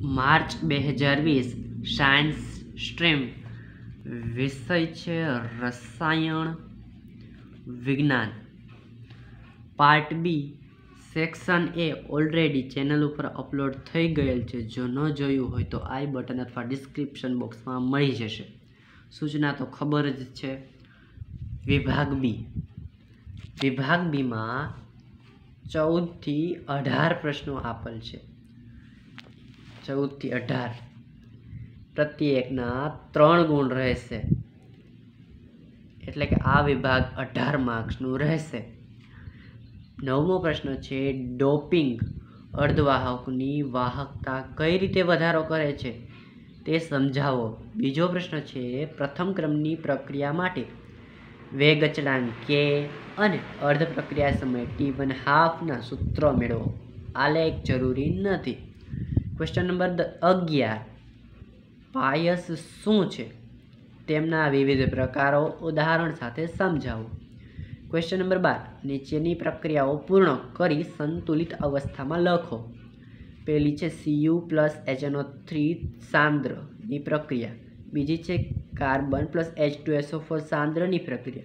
March બે હજાર વીસ સાયન્સ સ્ટ્રીમ, વિષય છે રસાયણ વિજ્ઞાન. Part B, section A already channel ઉપર અપલોડ થઈ ગયેલ છે. જો ન જોયું હોય તો આઈ બટન અથવા ડિસ્ક્રિપ્શન બોક્સમાં મળી જશે. સૂચના તો ખબર જ છે. વિભાગ બી. વિભાગ બીમાં ચૌદથી અઢાર પ્રશ્નો આપેલ છે. ચૌદથી અઢાર. પ્રત્યેકના ત્રણ ગુણ રહેશે. એટલે કે આ વિભાગ અઢાર માર્ક્સનું રહેશે. નવમો પ્રશ્ન છે, ડોપિંગ અર્ધવાહકની વાહકતા કઈ રીતે વધારો કરે છે? તે સમજાવો. બીજો પ્રશ્ન છે, પ્રથમ ક્રમની પ્રક્રિયા માટે વેગ અચળાંક કે અને અર્ધ પ્રક્રિયા સમય ટી વન હાફના સૂત્રો મેળવો. આલેખ જરૂરી નથી. ક્વેશ્ચન નંબર અગિયાર. પાયસ શું છે? તેમના વિવિધ પ્રકારો ઉદાહરણ સાથે સમજાવો. ક્વેશ્ચન નંબર બાર. નીચેની પ્રક્રિયાઓ પૂર્ણ કરી સંતુલિત અવસ્થામાં લખો. પહેલી છે સીયુ પ્લસ એચએનઓ થ્રી સાંદ્રની પ્રક્રિયા. બીજી છે carbon plus H two SO four સાંદ્રની પ્રક્રિયા.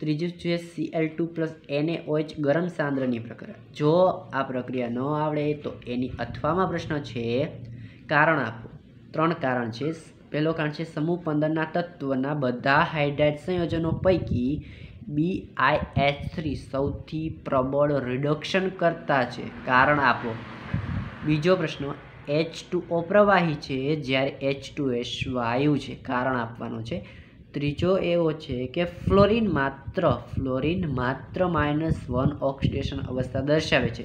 ત્રીજું છે સીએલ ટુ પ્લસ એનએઓએચ ગરમ સાંદ્રની પ્રક્રિયા જો આ પ્રક્રિયા ન આવડે, તો એની અથવામાં પ્રશ્ન છે, કારણ આપો. ત્રણ કારણ છે. પહેલો કારણ છે સમૂહ પંદરના તત્વના બધા હાઇડ્રાઇડ સંયોજનો પૈકી બી આઈ એચ થ્રી સૌથી પ્રબળ રિડક્શન કરતા છે. કારણ આપો. બીજો પ્રશ્ન એચ ટુ ઓ પ્રવાહી છે, જ્યારે એચ ટુ એસ વાયુ છે. કારણ આપવાનું છે. ત્રીજો એવો છે કે ફ્લોરિન માત્ર ફ્લોરિન માત્ર માઇનસ વન ઓક્સિડેશન અવસ્થા દર્શાવે છે.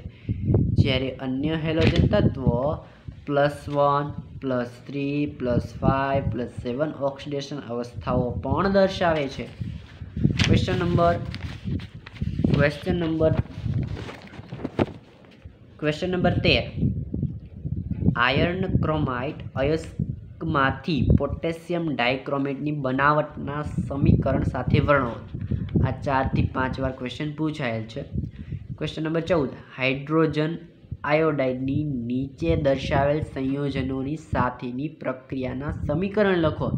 જ્યારે અન્ય હેલોજન તત્વો plus one, plus three, plus five, plus seven oxidation અવસ્થાઓ પણ દર્શાવે છે. Question number question number question number તેર. આયર્ન ક્રોમાઇટ અયસ્કમાંથી પોટેશિયમ ડાયક્રોમેટની બનાવટના સમીકરણ સાથે વર્ણવો આ ચારથી પાંચ વાર ક્વેશ્ચન પૂછાયેલ છે. ક્વેશ્ચન નંબર ચૌદ. હાઇડ્રોજન આયોડાઇડની નીચે દર્શાવેલ સંયોજનોની સાથેની પ્રક્રિયાના સમીકરણ લખો.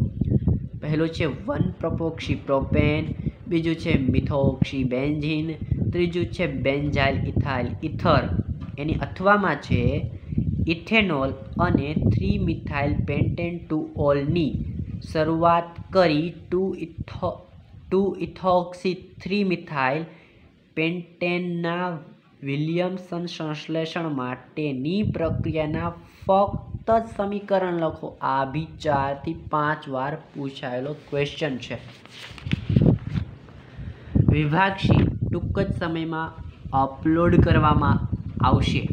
પહેલું છે વન પ્રપોક્ષી પ્રોપેન, બીજું છે મિથોક્ષી બેન્ઝીન, ત્રીજું છે બેન્ઝાઇલ ઇથાઇલ ઇથર. એની અથવામાં છે ઇથેનોલ અને થ્રી મિથાઇલ પેન્ટેન ટુ ઓલની શરૂઆત કરી two ઇથો, two ethoxy three methyl પેન્ટેનના વિલિયમસન સંશ્લેષણ માટેની પ્રક્રિયાના ફક્ત સમીકરણ લખો. આ બી ચારથી પાંચ વાર પૂછાયેલો ક્વેશ્ચન છે. વિભાગશી ટૂંક જ સમયમાં અપલોડ કરવામાં આવશે.